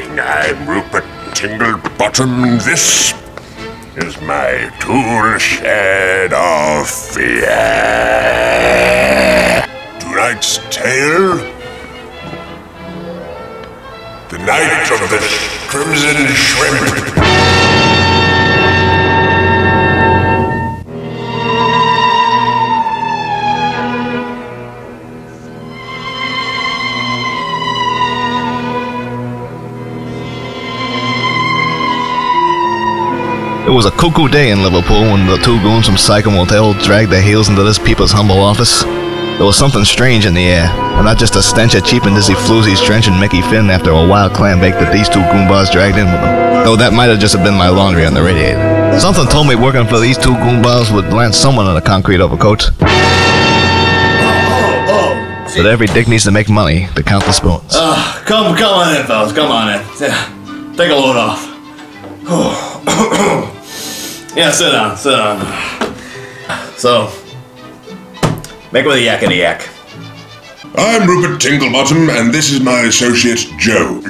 Evening, I'm Rupert Tinglebottom. This is my tool shed of fear. Tonight's tale The Night of the Crimson Shrimp. It was a cuckoo day in Liverpool when the two goons from Psycho Motel dragged their heels into this people's humble office. There was something strange in the air, and not just a stench of cheap and dizzy floozies drenching Mickey Finn after a wild clam bake that these two goombas dragged in with them. Though that might have just been my laundry on the radiator. Something told me working for these two goombas would land someone in a concrete overcoat. But every dick needs to make money to count the spoons. Uh, come, come on in, fellas. Come on in. Take a load off. yeah, sit down, sit down. So, make with a yakety yak. I'm Rupert Tinglebottom, and this is my associate Joe.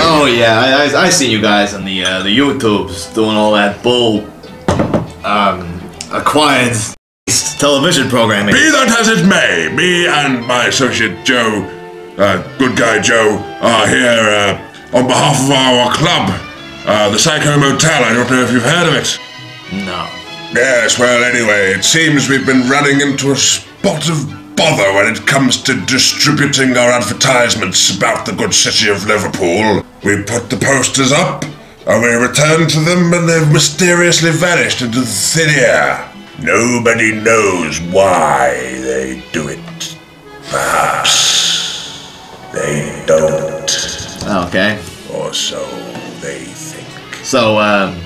Oh yeah, I, I, I seen you guys on the uh, the YouTubes doing all that bull, um, acquired television programming. Be that as it may, me and my associate Joe, uh, good guy Joe, are here uh, on behalf of our club, uh, the Psycho Motel. I don't know if you've heard of it. No. Yes, well, anyway, it seems we've been running into a spot of bother when it comes to distributing our advertisements about the good city of Liverpool. We put the posters up, and we returned to them, and they've mysteriously vanished into the thin air. Nobody knows why they do it. Perhaps they don't, Okay. or so they think. So, um,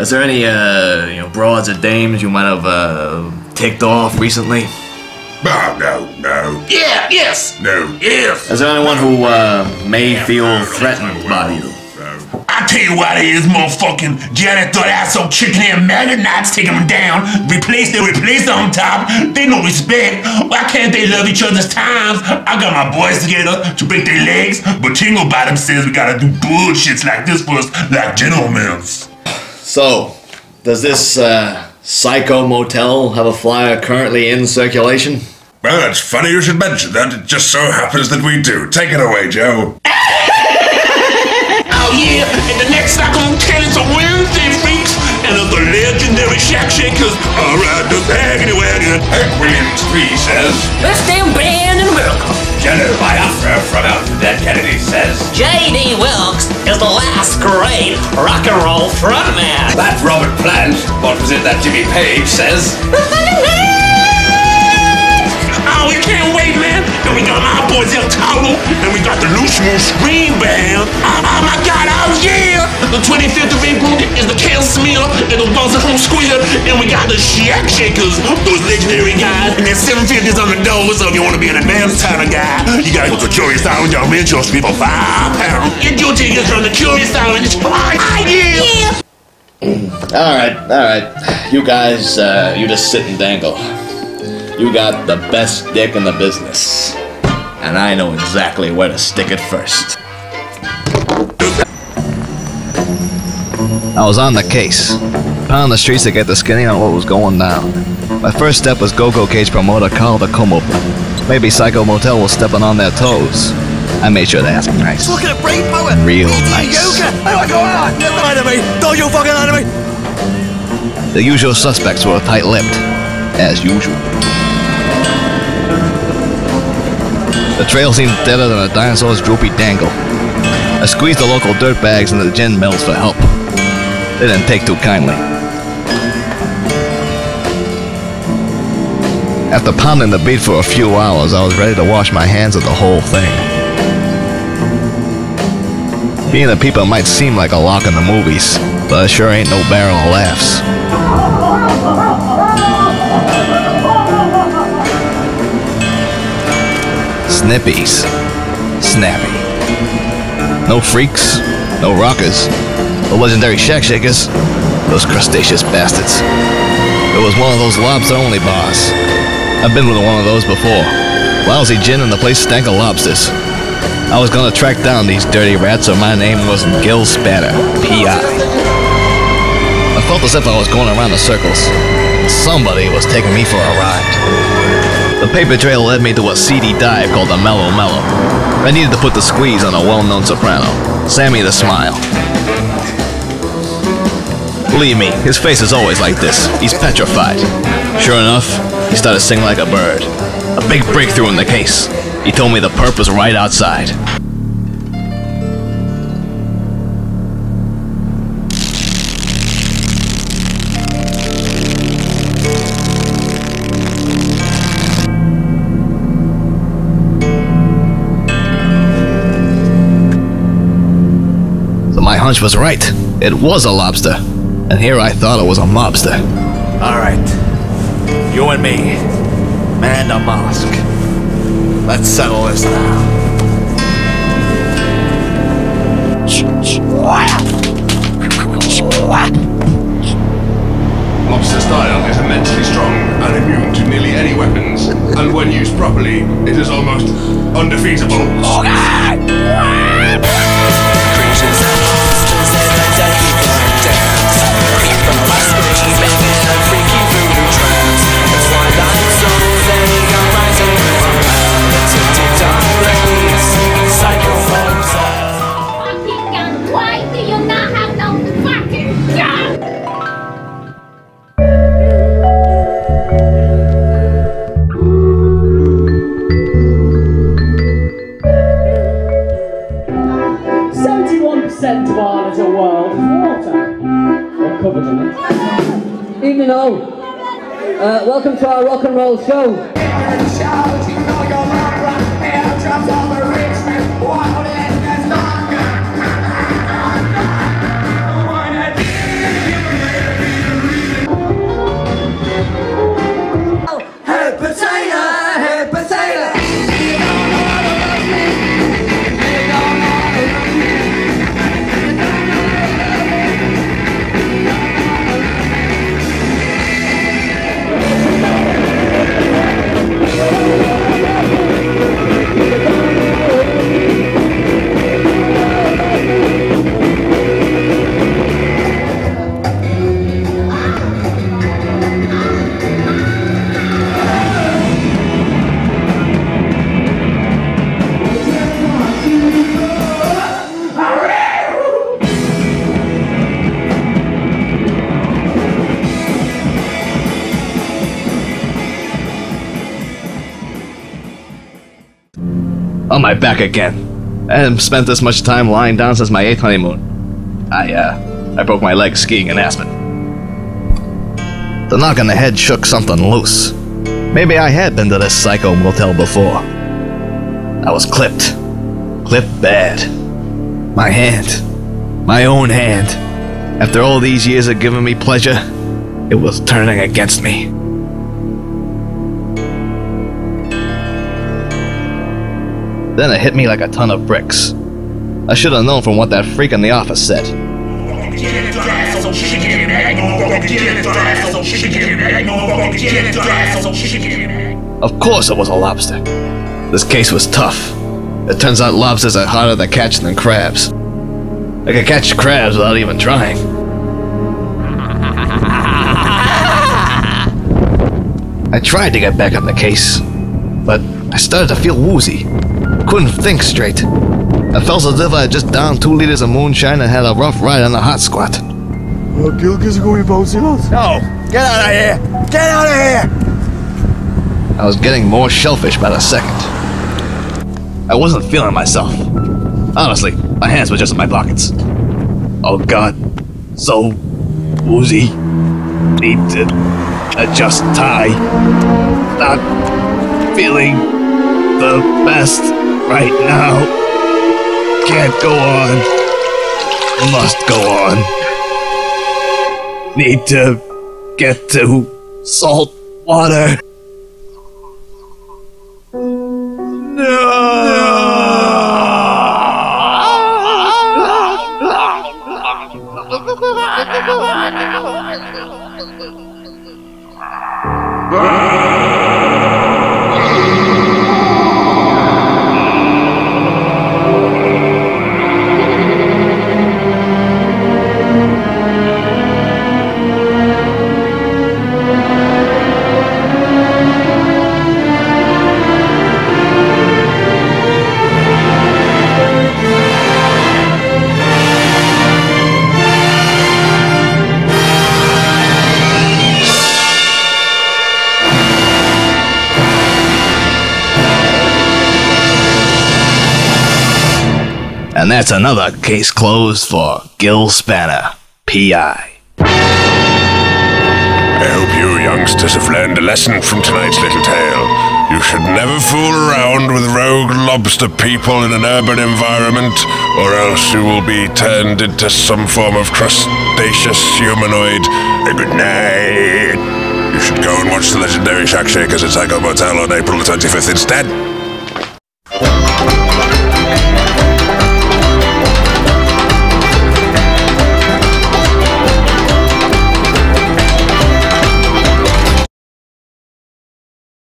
is there any uh, you know broads or dames you might have uh, ticked off recently? Oh, no, no, Yeah, yes, no, yes. Is there anyone who uh, may feel threatened by you? I tell you what it is, motherfucking janitor asshole chicken and maggot knots taking them down. Replace they replace on top. They no respect. Why can't they love each other's times? I got my boys together to break their legs, but Tinglebottom says we gotta do bullshits like this for us, like gentlemen. So, does this uh, Psycho Motel have a flyer currently in circulation? Well, it's funny you should mention that. It just so happens that we do. Take it away, Joe. Yeah, and the next Psycho Motel is on Wednesday, freaks. And of the legendary Shack Shakers, alright, the baggity wagon. Hank Williams 3 says, Best damn band in America. Biafra from out the dead Kennedy says. J.D. Wilkes is the last great rock and roll frontman. That Robert Plant, what was it that Jimmy Page says? And we got my boys El Toro, and we got the Loose Moose String Band. Oh, oh my God, oh yeah. The 25th of April is the Kazimier and the Buzzer Home Square, and we got the Shack Shakers, those legendary guys. And there's 750s on the door, so if you want to be an advanced kind of guy, you gotta go to Curious Island down Winchell Street for five pounds. Get your tickets from the Curious Island. Oh, yeah. All right, all right. You guys, uh, you just sit and dangle. You got the best dick in the business, and I know exactly where to stick it first. I was on the case, pounding the streets to get the skinny on what was going down. My first step was Go-Go Cage promoter Carl the come open. Maybe Psycho Motel was stepping on their toes. I made sure to ask him nice. Look at the brain power. Real Eating nice. Yoga. How do I go on? Don't lie to me. Don't you fucking lie to me. The usual suspects were tight-lipped, as usual. The trail seemed deader than a dinosaur's droopy dangle. I squeezed the local dirtbags into the gin mills for help. They didn't take too kindly. After pounding the beat for a few hours, I was ready to wash my hands of the whole thing. Being a people might seem like a lock in the movies, but it sure ain't no barrel of laughs. Snippies. Snappy. No freaks, no rockers. The legendary shack shakers. Those crustaceous bastards. It was one of those lobster only bars. I've been with one of those before. Lousy gin and the place stank of lobsters. I was gonna track down these dirty rats so my name wasn't Gil Spanner, P.I. I felt as if I was going around in circles. Somebody was taking me for a ride. The paper trail led me to a seedy dive called the Mellow Mellow. I needed to put the squeeze on a well-known soprano, Sammy the Smile. Believe me, his face is always like this. He's petrified. Sure enough, he started singing like a bird. A big breakthrough in the case. He told me the perp was right outside. So was right. It was a lobster. And here I thought it was a mobster. Alright. You and me. Man the mollusk. Let's settle this now. Lobster style is immensely strong and immune to nearly any weapons, and when used properly, it is almost undefeatable. Oh, Uh, welcome to our rock and roll show. On my back again. I haven't spent this much time lying down since my eighth honeymoon. I, uh, I broke my leg skiing in Aspen. The knock on the head shook something loose. Maybe I had been to this psycho motel before. I was clipped. Clipped bad. My hand. My own hand. After all these years of giving me pleasure, it was turning against me. Then it hit me like a ton of bricks. I should have known from what that freak in the office said. Of course it was a lobster. This case was tough. It turns out lobsters are harder to catch than crabs. I could catch crabs without even trying. I tried to get back on the case, but I started to feel woozy. Couldn't think straight. I felt as if I had just downed two liters of moonshine and had a rough ride on the hot squat. No, get out of here! Get out of here! I was getting more shellfish by the second. I wasn't feeling myself. Honestly, my hands were just in my pockets. Oh god, so woozy. Need to adjust tie. Not feeling the best right now. Can't go on. Must go on. Need to get to salt water. And that's another case closed for Gil Spanner, P.I. I hope you youngsters have learned a lesson from tonight's little tale. You should never fool around with rogue lobster people in an urban environment, or else you will be turned into some form of crustaceous humanoid. A good night. You should go and watch the legendary Shack Shakers at Psycho Motel on April the 25th instead.